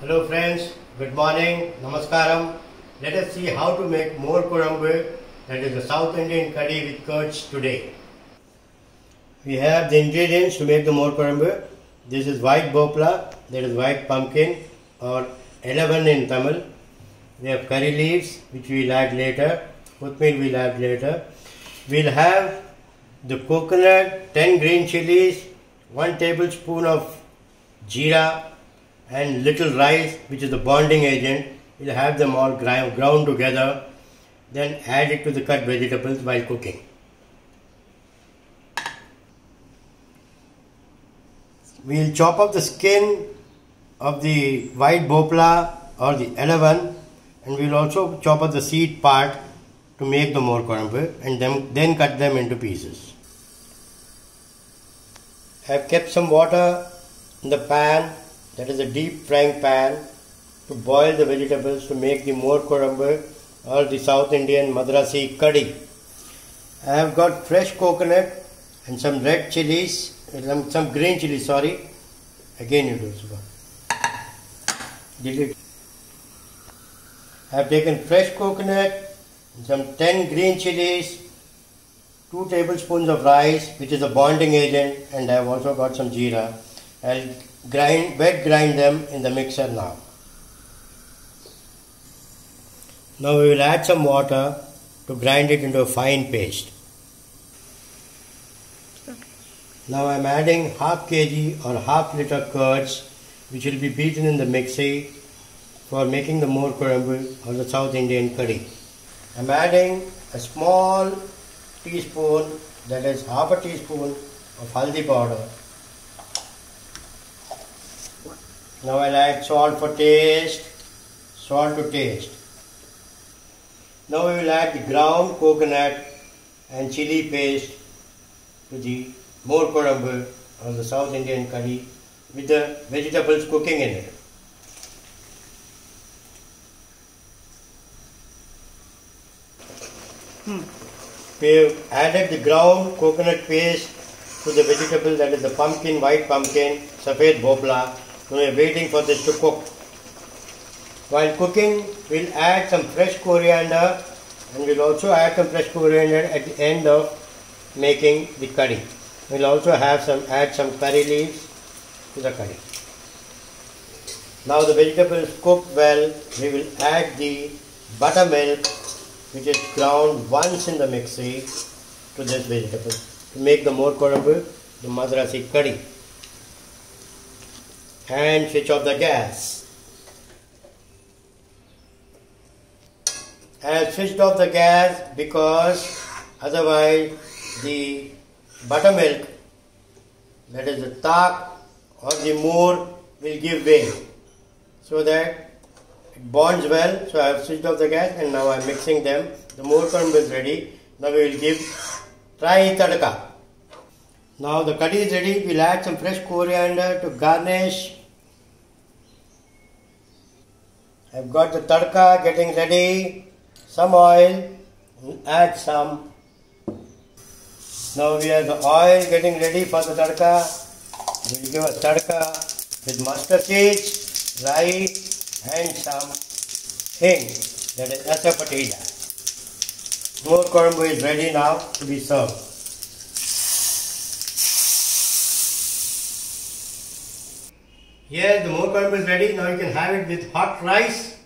Hello friends, good morning, namaskaram. Let us see how to make mor kuzhambu, that is the South Indian curry with curds today. We have the ingredients to make the mor kuzhambu. This is white bhopla, that is white pumpkin or eleven in Tamil. We have curry leaves which we will add later, kothmir we will add later. We'll have the coconut, 10 green chilies, 1 tablespoon of jeera and little rice which is the bonding agent. We'll have them all ground together then add it to the cut vegetables while cooking. We'll chop up the skin of the white bhopla or the eleven and we'll also chop up the seed part to make the mor kuzhambu and then, then cut them into pieces. I have kept some water in the pan that is a deep frying pan to boil the vegetables to make the mor kuzhambu or the South Indian Madrasi curry. I have got fresh coconut and some red chilies, some, green chilies, sorry. Again you do Subha. Delete. I have taken fresh coconut, some 10 green chilies, 2 tablespoons of rice which is a bonding agent and I have also got some jeera. I'll grind, wet grind them in the mixer now. Now we will add some water to grind it into a fine paste. Now I am adding half kg or half liter curds which will be beaten in the mixer for making the mor kuzhambu or the South Indian curry. I am adding a small teaspoon that is half a teaspoon of haldi powder. Now I'll add salt for taste, salt to taste. Now we will add the ground coconut and chili paste to the mor kuzhambu or the South Indian curry with the vegetables cooking in it. Hmm. We have added the ground coconut paste to the vegetable that is the pumpkin, white pumpkin, safed bhopla. We are waiting for this to cook. While cooking, we'll add some fresh coriander and we'll also add some fresh coriander at the end of making the curry. We'll also have some add some curry leaves to the curry. Now the vegetables cooked well, we will add the buttermilk which is ground once in the mixie to this vegetable to make the mor kuzhambu, the madrasi curry. And switch off the gas. I have switched off the gas because otherwise the buttermilk that is the tak or the more will give way. So that it bonds well. So I have switched off the gas and now I am mixing them. The mor kuzhambu is ready. Now we will give try tadka. Now the curry is ready. We'll add some fresh coriander to garnish I've got the tadka getting ready. Some oil. Add some. Now we have the oil getting ready for the tadka. We'll give a tadka with mustard seeds rice and some thing that is asafetida mor kuzhambu is ready now to be served here the more is ready. Now you can have it with hot rice